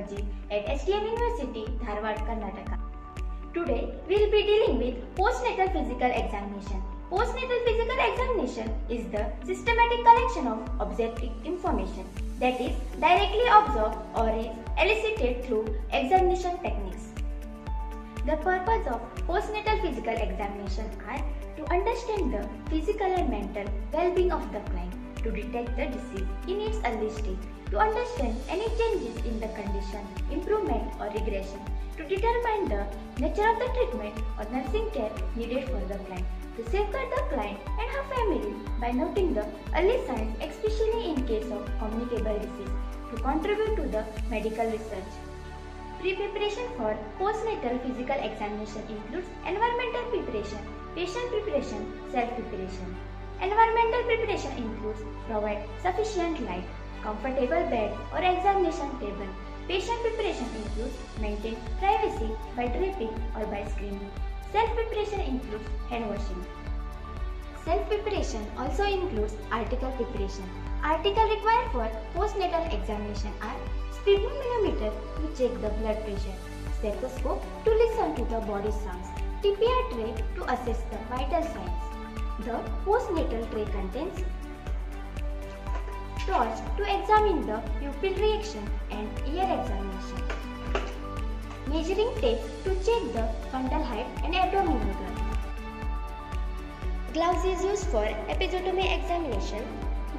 gynecology at SDM University, Dharwad, Karnataka. Today, we will be dealing with postnatal physical examination. Postnatal physical examination is the systematic collection of objective information that is directly observed or is elicited through examination techniques. The purpose of postnatal physical examination are to understand the physical and mental well-being of the client, to detect the disease in its early stage, to understand any changes in the condition, improvement or regression, to determine the nature of the treatment or nursing care needed for the client, to safeguard the client and her family by noting the early signs, especially in case of communicable disease, to contribute to the medical research. Pre-preparation for postnatal physical examination includes environmental preparation, patient preparation, self-preparation. Environmental preparation includes provide sufficient light, comfortable bed or examination table. Patient preparation includes maintain privacy by draping or by screening. Self-preparation includes hand washing. Self-preparation also includes article preparation. Article required for postnatal examination are sphygmomanometer to check the blood pressure, stethoscope to listen to the body sounds, TPR tray to assess the vital signs. The postnatal tray contains torch to examine the pupil reaction and ear examination. Measuring tape to check the fundal height and abdominogram. Gloves is used for episiotomy examination.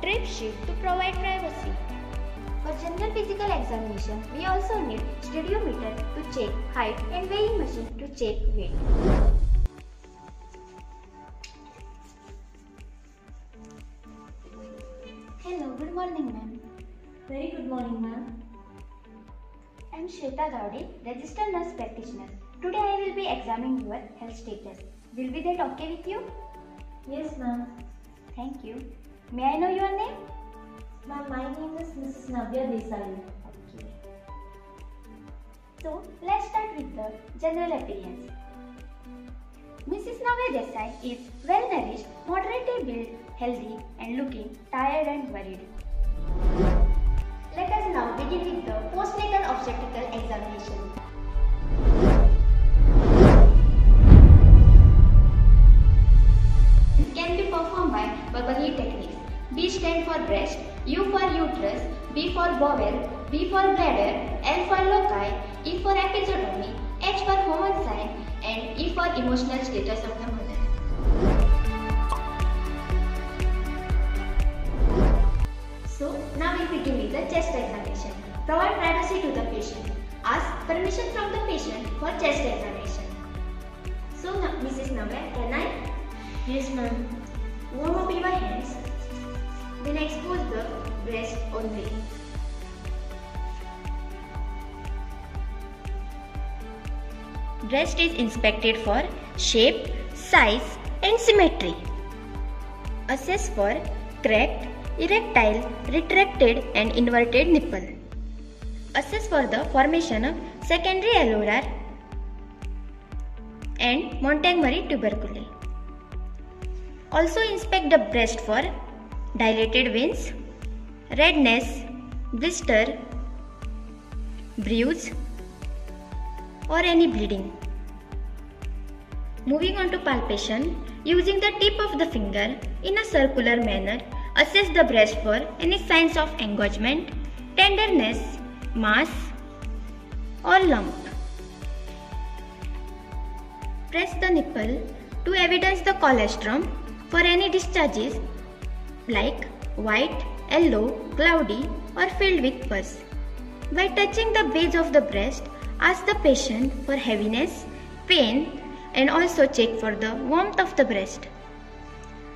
Drape sheet to provide privacy. For general physical examination, we also need stadiometer to check height and weighing machine to check weight. Very good morning, ma'am. I am Sweta Gaude, registered nurse practitioner. Today I will be examining your health status. Will be that okay with you? Yes, ma'am. Thank you. May I know your name? Ma'am, my name is Mrs. Navya Desai. Okay. So let's start with the general appearance. Mrs. Navya Desai is well nourished, moderately built, healthy, and looking tired and worried. Now begin with the postnatal obstetrical examination. Can be performed by BUBBLE techniques. B stand for breast, U for uterus, B for bowel, B for bladder, L for lochia, E for episiotomy, H for Homan sign, and E for emotional status of the mother. Chest examination. Provide privacy to the patient. Ask permission from the patient for chest examination. So Mrs. Navya, can I? Yes, ma'am. Warm up your hands. Then expose the breast only. Breast is inspected for shape, size and symmetry. Assess for cracked, erectile, retracted and inverted nipple. Assess for the formation of secondary areola and Montgomery tubercle. Also inspect the breast for dilated veins, redness, blister, bruise or any bleeding. Moving on to palpation, using the tip of the finger in a circular manner, assess the breast for any signs of engorgement, tenderness, mass or lump. Press the nipple to evidence the colostrum for any discharges like white, yellow, cloudy or filled with pus. By touching the base of the breast, ask the patient for heaviness, pain and also check for the warmth of the breast.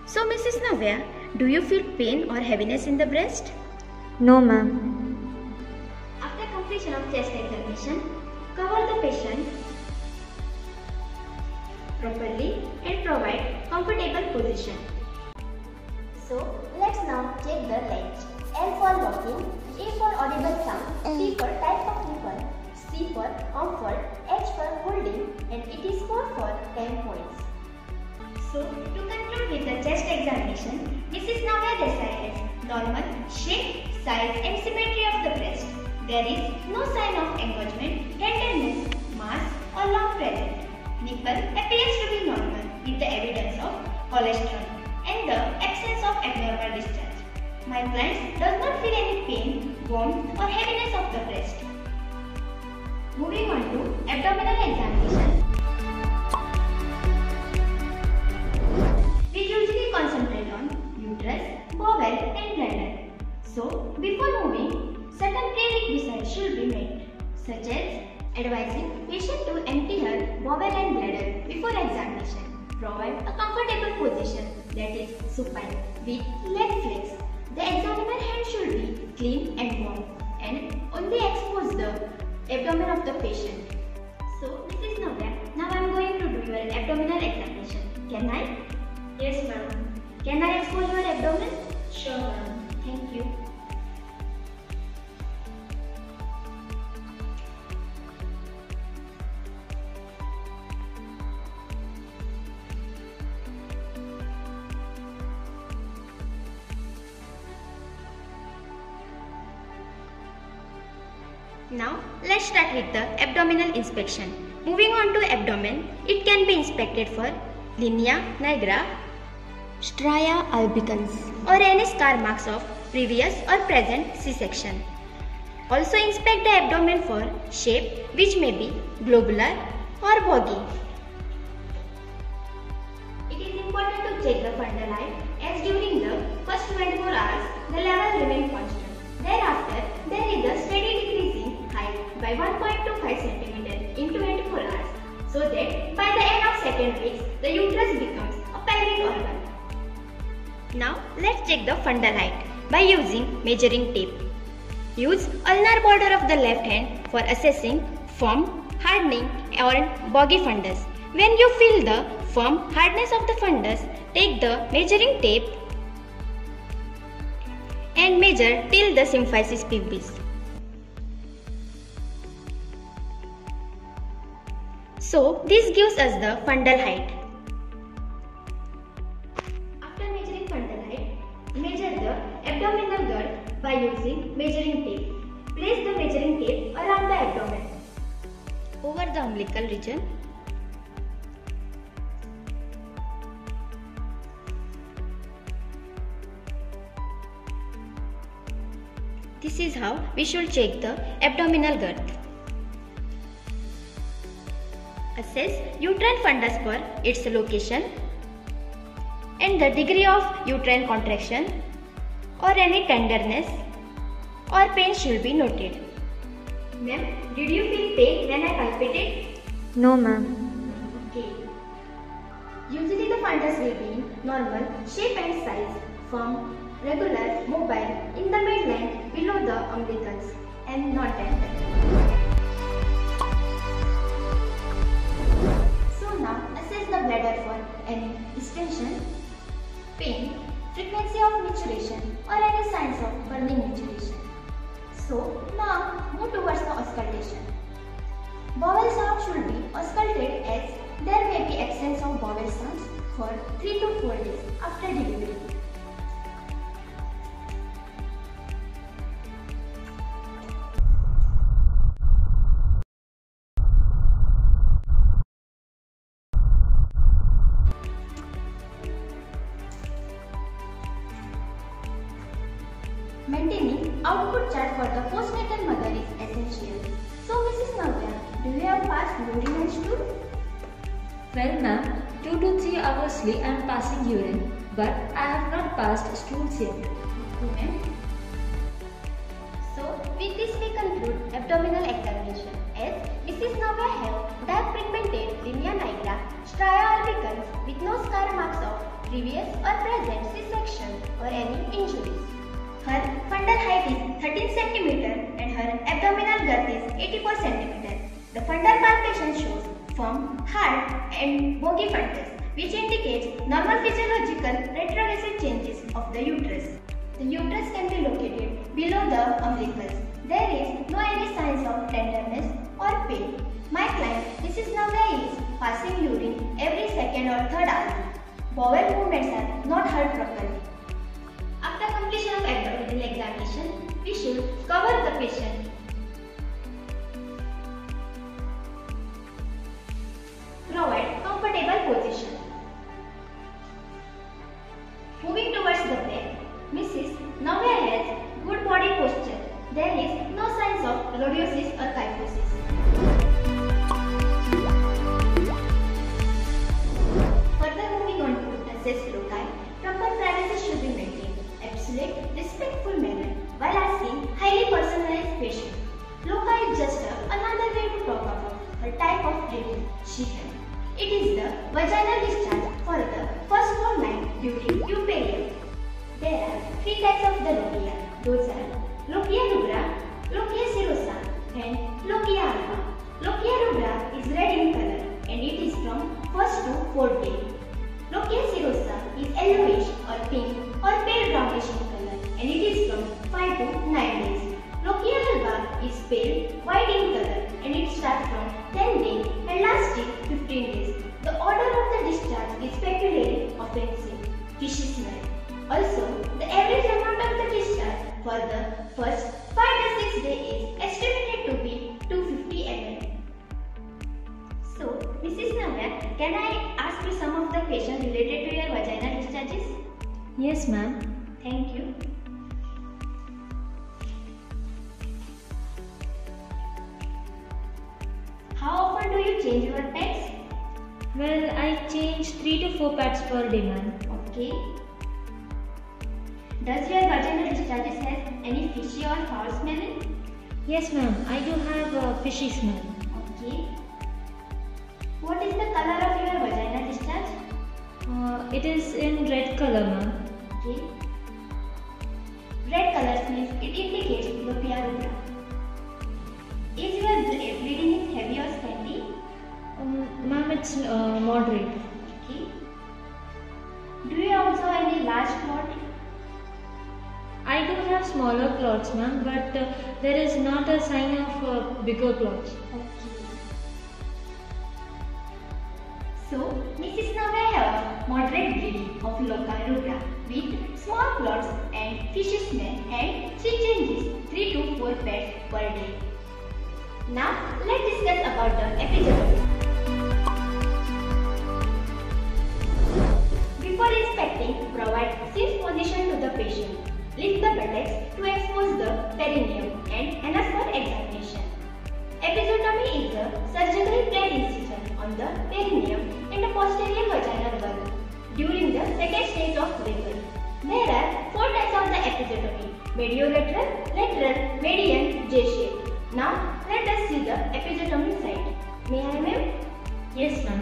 So Mrs. Navya, do you feel pain or heaviness in the breast? No, ma'am. After completion of chest examination, cover the patient properly and provide comfortable position. So let's now check the legs. L for walking, A for audible sound, T for type of nipple, C for comfort, H for holding and it is 4 for 10 points. So to conclude with the chest examination, Mrs. Navya Desai has size and symmetry of the breast. There is no sign of engorgement, tenderness, mass or lump present. Nipple appears to be normal with the evidence of colostrum and the absence of abnormal discharge. My client does not feel any pain, warmth or heaviness of the breast. Moving on to abdominal examination. So, before moving, certain prerequisites should be met, such as advising patient to empty her bowel and bladder before examination. Provide a comfortable position that is supine with leg flex. The examiner hand should be clean and warm and only expose the abdomen of the patient. So, Mrs. Navya, now I am going to do your abdominal examination. Can I? Start with the abdominal inspection. Moving on to abdomen, it can be inspected for linea nigra, stria albicans or any scar marks of previous or present C-section. Also inspect the abdomen for shape which may be globular or boggy. It is important to check the fundal height as during the first 24 hours the level remains constant. Thereafter, there is a steady decreasing height by 1.25 cm in 24 hours so that by the end of second week the uterus becomes a pelvic organ. Now let's check the fundal height by using measuring tape. Use ulnar border of the left hand for assessing firm, hardening or boggy fundus. When you feel the firm hardness of the fundus, take the measuring tape and measure till the symphysis pubis. So this gives us the fundal height. After measuring fundal height, measure the abdominal girth by using measuring tape. Place the measuring tape around the abdomen over the umbilical region. This is how we should check the abdominal girth. Assess uterine fundus for its location and the degree of uterine contraction or any tenderness or pain should be noted. Ma'am, did you feel pain when I palpated? No, ma'am. Okay. Usually the fundus will be normal shape and size, firm, regular, mobile, in the midline below the umbilicus and not tender. Bladder for any distension, pain, frequency of micturition or any signs of burning micturition. So now move towards the auscultation. Bowel sound should be auscultated as there may be absence of bowel sounds for 3 to 4 days after delivery. 3 hoursly I am passing urine, but I have not passed stools yet. Okay. So, with this we conclude abdominal examination as Mrs. Navya have dark pigmented linea nigra, stria albicans with no scar marks of previous or present C-section or any injuries. Her fundal height is 13 cm and her abdominal girth is 84 cm. The fundal palpation shows firm, hard and boggy fundus which indicates normal physiological retrogressive changes of the uterus. The uterus can be located below the umbilicus. There is no any signs of tenderness or pain. My client, Mrs. Navya is passing urine every second or third hour. Bowel movements are not heard properly. After completion of abdominal examination, we should cover the patient. Provide comfortable position. Towards the back, Mrs. Has good body posture. There is no signs of lordosis or kyphosis. Further moving on to assess lochia, proper privacy should be maintained. Absolute, respectful manner while asking highly personalized question. Lochia is just another way to talk about her type of treatment she has. It is the vaginal discharge three types of the lochia. Those are lochia rubra, lochia serosa, and lochia alba. Lochia rubra is red in color and it is from first to fourth day. Lochia serosa is yellowish or pink or pale brownish in color and it is from 5 to 9 days. Lochia alba is pale white in color and it starts from 10 days and lasts till 15 days. The order of the discharge is speculary offensive, fishy smell. Also, the average amount of the discharge for the first 5 to 6 days is estimated to be 250 ml. So, Mrs. Navya, can I ask you some of the questions related to your vaginal discharges? Yes, ma'am. Thank you. How often do you change your pads? Well, I change 3 to 4 pads per day, ma'am. Okay. Does your vaginal discharges have any fishy or foul smelling? Yes, ma'am. I do have a fishy smell. Okay. What is the color of your vaginal discharge? Uh, it is in red color, ma'am. Okay. Red color means it indicates lochia rubra. Is your ble- bleeding heavy or scanty? Um, ma'am, it's uh, moderate. Smaller clots, ma'am, but uh, there is not a sign of uh, bigger clots. Okay. So, Mrs. Navya have moderate bleeding of lochia rubra with small clots and fishy smell and she changes 3 to 4 pads per day. Now, let's discuss about the episiotomy. Before inspecting, provide safe position to the patient. Lift the buttocks to expose the perineum and anus for examination. Episiotomy is a surgical plate incision on the perineum and the posterior vaginal wall during the second stage of labor. There are four types of the episiotomy: mediolateral, lateral, median, J-shape. Now let us see the episiotomy site. May I, ma'am? Yes, ma'am.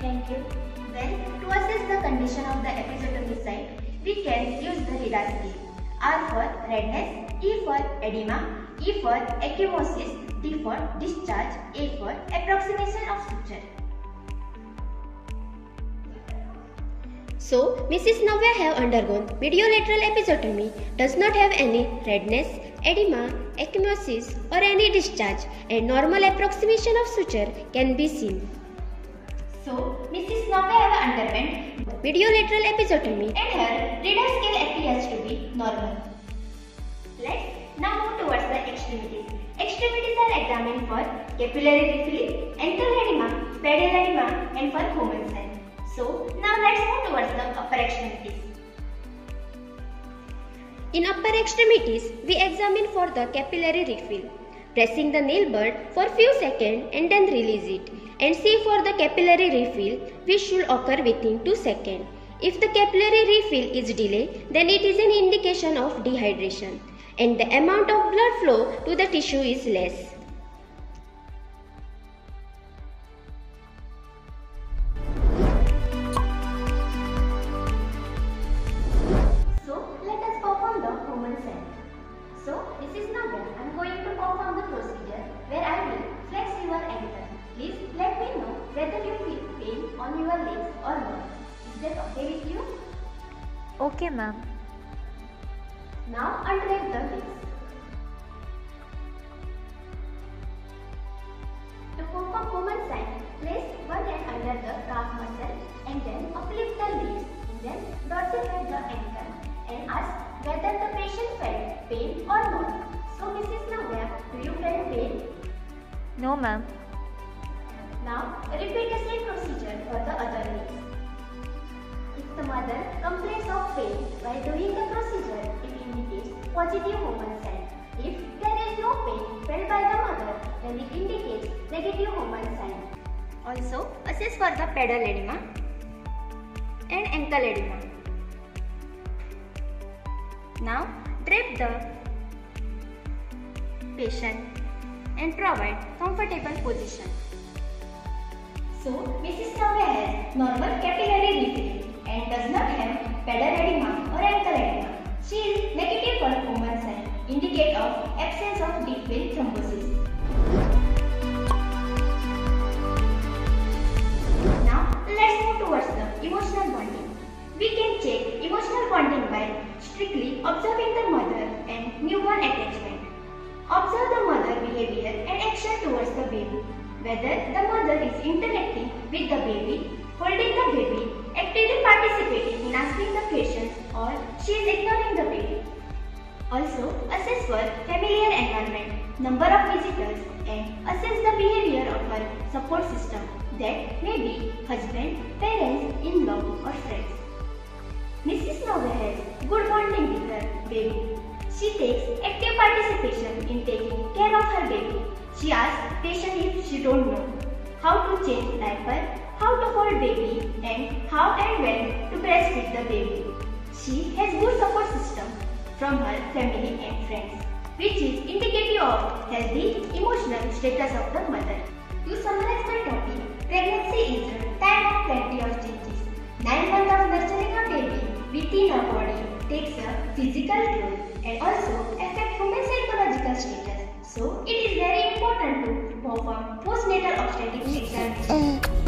Thank you. Then, to assess the condition of the episiotomy site, we can use the REEDA scale. R for redness, E for edema, E for ecchymosis, D for discharge, A for approximation of suture. So, Mrs. Navya have undergone mediolateral episiotomy, does not have any redness, edema, ecchymosis or any discharge and normal approximation of suture can be seen. So, Mrs. Navya have underwent Mediolateral episiotomy and her REEDA scale appears to be normal. Let's now move towards the extremities. Extremities are examined for capillary refilling, ankle edema, pedal edema and for Homan sign. So now let's move towards the upper extremities. In upper extremities, we examine for the capillary refill, pressing the nail bud for a few seconds and then release it and see for the capillary refill which should occur within 2 seconds. If the capillary refill is delayed, then it is an indication of dehydration and the amount of blood flow to the tissue is less. So let us perform the Homan sign. So this is Navya. I am going to perform the procedure where I on your legs or not. Is that okay with you? Okay, ma'am. Now undrape the legs. To perform Homan sign, place one hand under the calf muscle and then uplift the legs and then dorsify the ankle and ask whether the patient felt pain or not. So Mrs. Navya, do you feel pain? No, ma'am. Now repeat the same procedure for the other legs. If the mother complains of pain while doing the procedure, it indicates positive Homan sign. If there is no pain felt by the mother, then it indicates negative Homan sign. Also, assess for the pedal edema and ankle edema. Now, drape the patient and provide comfortable position. So, Mrs. Navya has normal capillary refill and does not have pedal edema or ankle edema. She is negative for sign, indicate of absence of deep vein thrombosis. Now, let's move towards the emotional bonding. We can check emotional bonding by strictly observing the mother and newborn attachment. Observe the mother behavior and action towards the baby. Whether the mother is interacting with the baby, holding the baby, actively participating in asking the questions or she is ignoring the baby. Also, assess for familiar environment, number of visitors and assess the behavior of her support system that may be husband, parents, in-law or friends. Mrs. Navya has good bonding with her baby. She takes active participation in taking care of her baby. She asks patient if she don't know how to change diaper, how to hold baby and how and when to breastfeed the baby. She has good support system from her family and friends, which is indicative of healthy emotional status of the mother. To summarize my topic, pregnancy is a time of plenty of changes. Nine months of nurturing a baby within a body takes a physical toll and also affect human psychological status. So, perform postnatal obstetric examination. Mm.